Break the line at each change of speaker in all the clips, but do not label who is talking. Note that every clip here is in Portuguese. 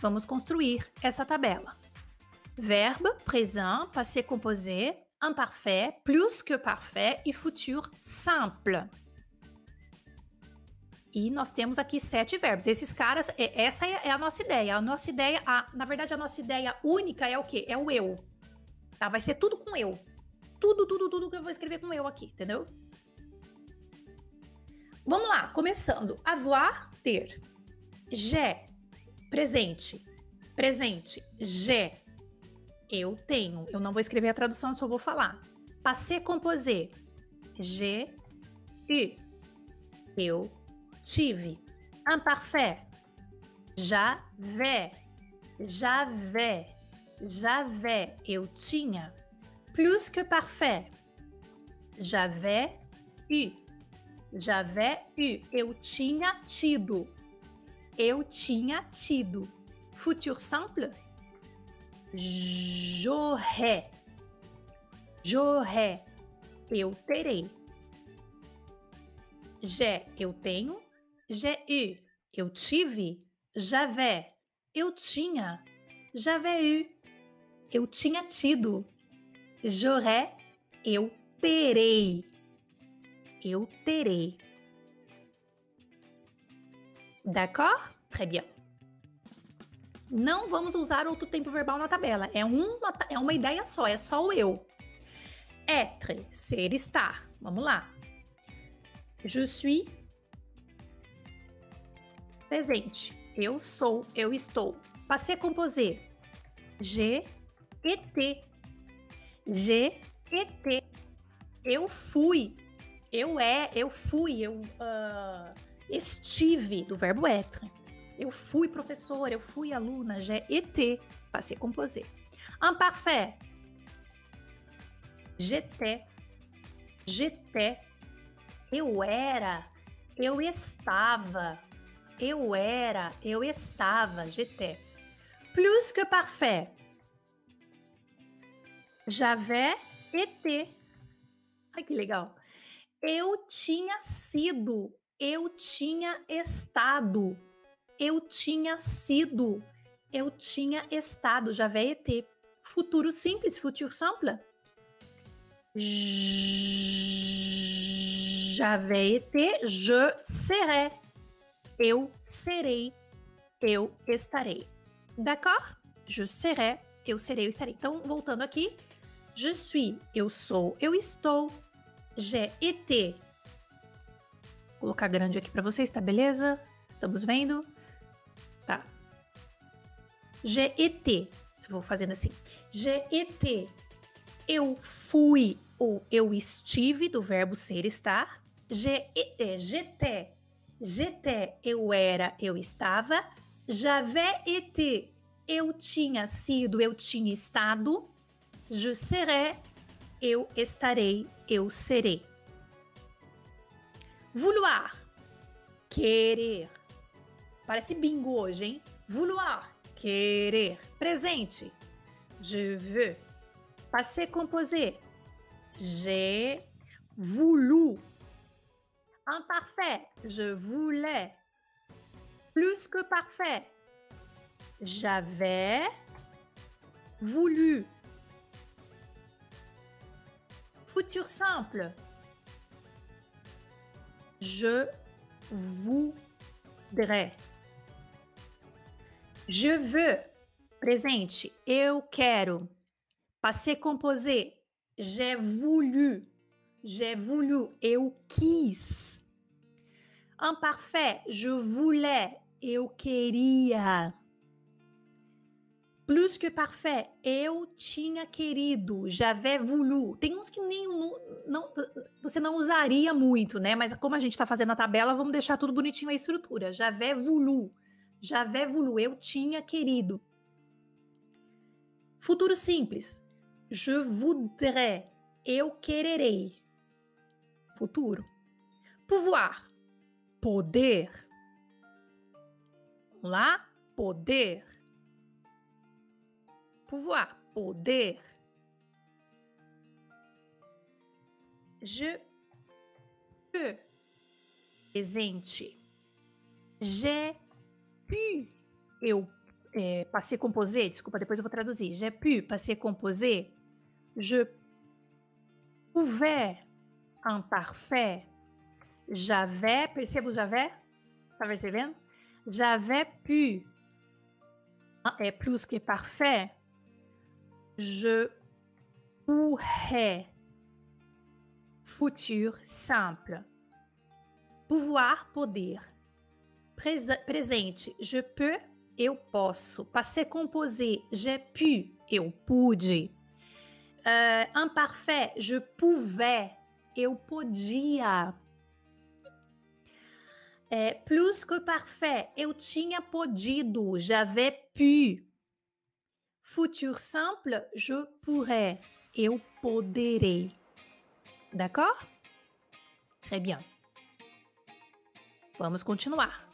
Vamos construir essa tabela. Verbe, présent, passé composé, imparfait, plus que parfait e futur simple. E nós temos aqui sete verbos. Esses caras, é, essa é a nossa ideia. A nossa ideia, a, na verdade, a nossa ideia única é o quê? É o eu. Tá? Vai ser tudo com eu. Tudo, tudo, tudo que eu vou escrever com eu aqui, entendeu? Vamos lá, começando. Avoir, ter. J'ai, presente. Presente. J'ai, eu tenho. Eu não vou escrever a tradução, só vou falar. Passé composé. J'ai eu. Eu tive. Imparfait. J'avais. J'avais. J'avais. Eu tinha. Plus que parfait. J'avais eu. J'avais eu. Eu tinha tido. Eu tinha tido. Futur simple. J'aurais. J'aurais. Eu terei. J'ai, eu tenho. J'ai eu, eu tive. J'avais, eu tinha. J'avais eu, eu tinha tido. J'aurais, eu terei. Eu terei. D'accord? Très bien. Não vamos usar outro tempo verbal na tabela. É uma, é uma ideia só, é só o eu. Être, ser, estar. Vamos lá. Je suis. Presente. Eu sou, eu estou. Passé composé. J'ai été. J'ai été. Eu fui. Eu é, eu fui, eu uh, estive, do verbo être. Eu fui professora, eu fui aluna, j'ai été, passé composé. Imparfait. J'étais. J'étais. Eu era. Eu estava. Eu era. Eu estava. J'étais. Plus que parfait. J'avais été. Ai, que legal. Eu tinha sido. Eu tinha estado eu tinha sido, eu tinha estado, j'avais été. Futuro simples, futur simple. J'avais été, je serai. Eu serei, eu estarei. D'accord? Je serai, eu serei, eu estarei. Então, voltando aqui. Je suis, eu sou, eu estou. J'ai été. Colocar grande aqui para vocês, tá beleza? Estamos vendo? tá? Été, eu vou fazendo assim. Été, eu fui ou eu estive, do verbo ser estar. J'ai été, j'étais, j'étais, eu era, eu estava. J'avais été, eu tinha sido, eu tinha estado. Je serai, eu estarei, eu serei. Vouloir, querer. Parece bingo hoje, hein? Vouloir, querer. Presente, je veux. Passé composé, j'ai voulu. Imparfait, je voulais. Plus que parfait, j'avais voulu. Futur simple, je voudrais. Je veux, presente, eu quero. Passé composé, j'ai voulu. J'ai voulu, eu quis. Imparfait, je voulais, eu queria. Plus que parfait, eu tinha querido, j'avais voulu. Tem uns que nem não, você não usaria muito, né? Mas como a gente está fazendo a tabela, vamos deixar tudo bonitinho a estrutura. J'avais voulu. J'avais voulu, eu tinha querido. Futuro simples. Je voudrais, eu quererei. Futuro. Pouvoir, poder. Vamos lá? Poder. Pouvoir, poder. Je peux, presente. J'ai pu, eu é, passé composé, desculpa, depois eu vou traduzir. J'ai pu passer composé. Je pouvais imparfait. J'avais, perceba o j'avais? Tá percebendo? J'avais pu. É plus que parfait. Je pourrais. Futur simple. Pouvoir, poder. Prese presente, je peux, eu posso. Passé composé, j'ai pu, eu pude. Uh, imparfait, je pouvais, eu podia. É, plus que parfait, eu tinha podido, j'avais pu. Futur simple, je pourrais, eu poderei. D'accord? Très bien. Vamos continuar.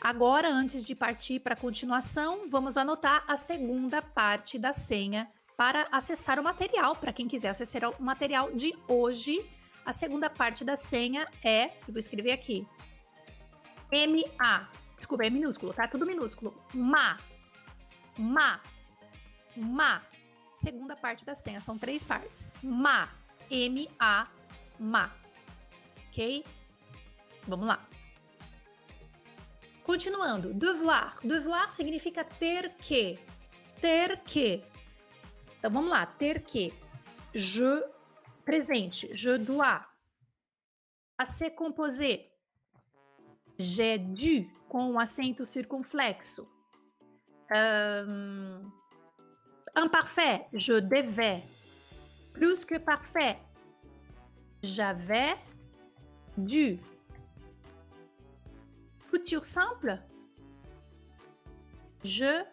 Agora, antes de partir para a continuação, vamos anotar a segunda parte da senha para acessar o material. Para quem quiser acessar o material de hoje, a segunda parte da senha é, eu vou escrever aqui, M-A. Desculpa, é minúsculo, tá? Tudo minúsculo. Ma. Ma. Ma. Segunda parte da senha, são três partes. Ma. M-A. Ma. Ok? Vamos lá. Continuando. Devoir. Devoir significa ter que. Ter que. Então vamos lá. Ter que. Je. Presente. Je dois. Assez composé. J'ai dû, com um acento circunflexo. Um, imparfait, je devais. Plus que parfait, j'avais dû. Futur simple, je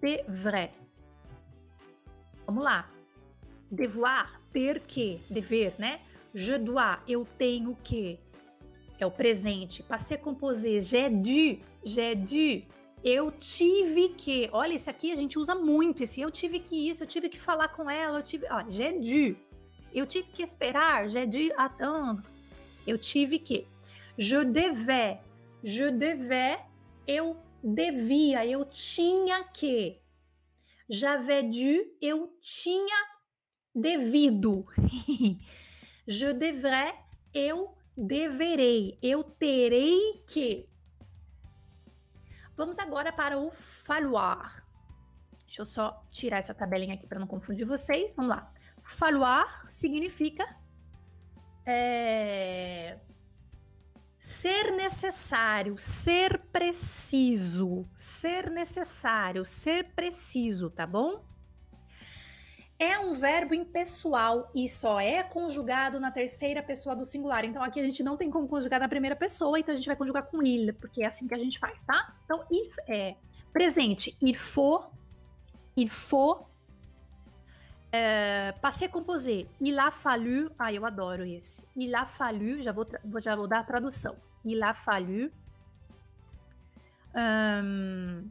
devrais. Vamos lá. Devoir, ter que, dever, né? Je dois, eu tenho que é o presente. Passé composé, j'ai dû, j'ai dû. Eu tive que. Olha, esse aqui a gente usa muito. Esse eu tive que isso, eu tive que falar com ela, eu tive. Ó, j'ai dû. Eu tive que esperar, j'ai dû attendre. Eu tive que. Je devais, je devais, eu devia, eu tinha que. J'avais dû, eu tinha devido. je devrais, eu deverei, eu terei que. Vamos agora para o falloir. Deixa eu só tirar essa tabelinha aqui para não confundir vocês. Vamos lá. Falloir significa é, ser necessário, ser preciso, ser necessário, ser preciso, tá bom? É um verbo impessoal e só é conjugado na terceira pessoa do singular. Então aqui a gente não tem como conjugar na primeira pessoa, então a gente vai conjugar com il, porque é assim que a gente faz, tá? Então, il, é, presente, il faut, il faut, é, passé composé, il a fallu, ah, eu adoro esse, il a fallu, já vou, já vou dar a tradução, il a fallu, hum,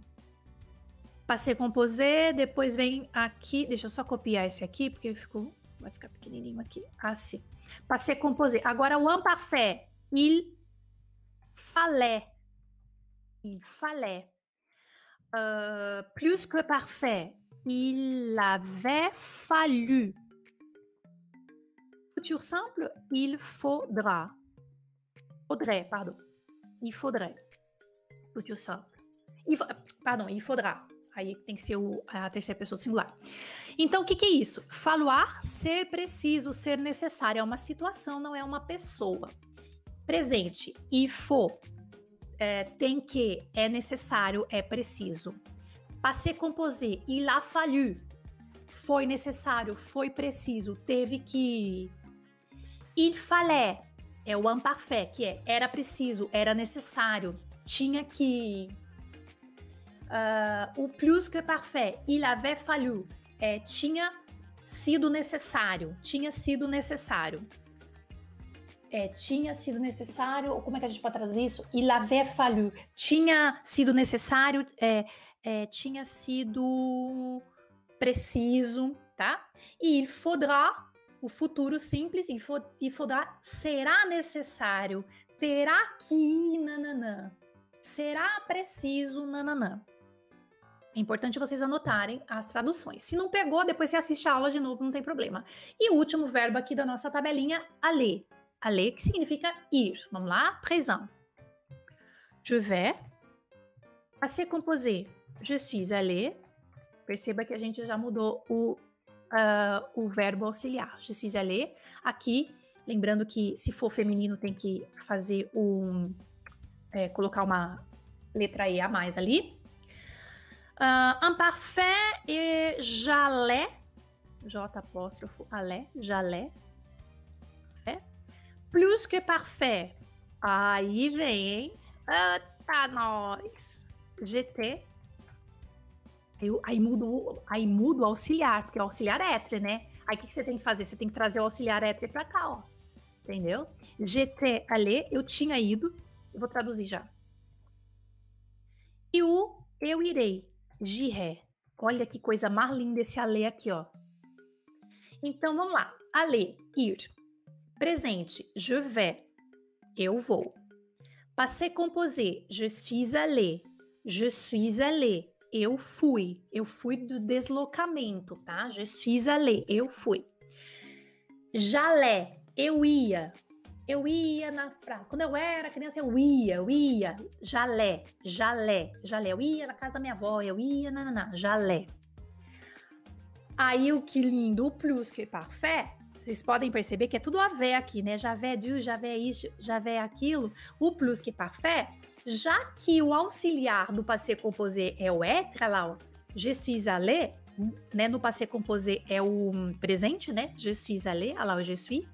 Passei composé, depois vem aqui, deixa eu só copiar esse aqui, porque ficou, vai ficar pequenininho aqui, assim. Passei composé. Agora o imparfait, il fallait, il fallait. Uh, plus que parfait, il avait fallu. Futur simple, il faudra. Faudrait, pardon. Il faudrait. Futur simple. Pardon, il faudra. Aí tem que ser o, a terceira pessoa do singular. Então, o que, que, é isso? Falar, ser preciso, ser necessário. É uma situação, não é uma pessoa. Presente, ifo, é, tem que, é necessário, é preciso. Passé composé, il a fallu. Foi necessário, foi preciso, teve que. Il fallait, é o imparfait, que é era preciso, era necessário, tinha que uh, o plus que parfait, il avait fallu, é, tinha sido necessário, tinha sido necessário. É, tinha sido necessário, ou como é que a gente pode traduzir isso? Il avait fallu, tinha sido necessário, é, é, tinha sido preciso, tá? E il faudra, o futuro simples, il, faut, il faudra, será necessário, terá que, nananã, será preciso, nananã. É importante vocês anotarem as traduções. Se não pegou, depois você assiste a aula de novo, não tem problema. E o último verbo aqui da nossa tabelinha, aller. Aller, que significa ir. Vamos lá? Présent. Je vais. Passé composé. Je suis allé. Perceba que a gente já mudou o, uh, o verbo auxiliar. Je suis allé. Aqui, lembrando que se for feminino tem que fazer um... É, colocar uma letra E a mais ali. Uh, un parfait et jalé. J apóstrofo alé, jalé. Parfait. Plus que parfait. Aí vem, hein? Eita, nós! GT. Aí, mudo, aí mudo o auxiliar, porque o auxiliar é étre, né? Aí o que, que, você tem que fazer? Você tem que trazer o auxiliar étre pra cá, ó. Entendeu? GT ali, eu tinha ido. Eu vou traduzir já. E o eu irei. Giré. Olha que coisa mais linda esse alê aqui, ó. Então vamos lá. Alê, ir. Presente, je vais. Eu vou. Passé composé, je suis allé. Je suis allé. Eu fui. Eu fui do deslocamento, tá? Je suis allé. Eu fui. Jalé, eu ia. Eu ia na. Quando eu era criança, eu ia, eu ia. Jalé, jalé, jalé. Eu ia na casa da minha avó, eu ia, nananã, jalé. Aí o que lindo, o plus que parfait, vocês podem perceber que é tudo vé aqui, né? Javé du, javé isso, javé aquilo. O plus que parfait, já que o auxiliar do passé composé é o être, lá, je suis allé, né? No passé composé é o presente, né? Je suis allé, lá, je suis,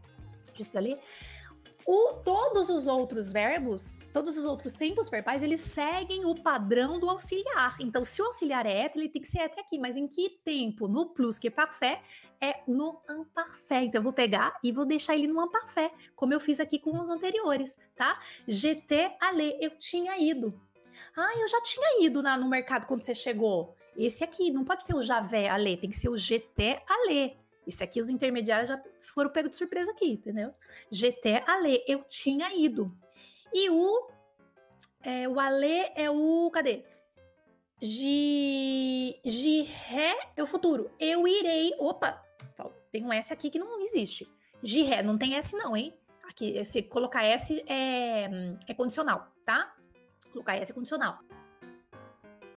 je suis allé. O, todos os outros verbos, todos os outros tempos verbais, eles seguem o padrão do auxiliar. Então, se o auxiliar é être, ele tem que ser être aqui. Mas em que tempo? No plus que parfait é no imparfait. Então, eu vou pegar e vou deixar ele no imparfait, como eu fiz aqui com os anteriores, tá? J'étais allé, eu tinha ido. Ah, eu já tinha ido na, no mercado quando você chegou. Esse aqui, não pode ser o Javé allé, tem que ser o GT allé. Esse aqui, os intermediários já foram pegos de surpresa aqui, entendeu? GT Ale, eu tinha ido. E o, é, o Ale é o. Cadê? Gi, Ré é o futuro. Eu irei. Opa, tem um S aqui que não existe. Ré, não tem S, não, hein? Aqui, se colocar S é, é condicional, tá? Colocar S é condicional.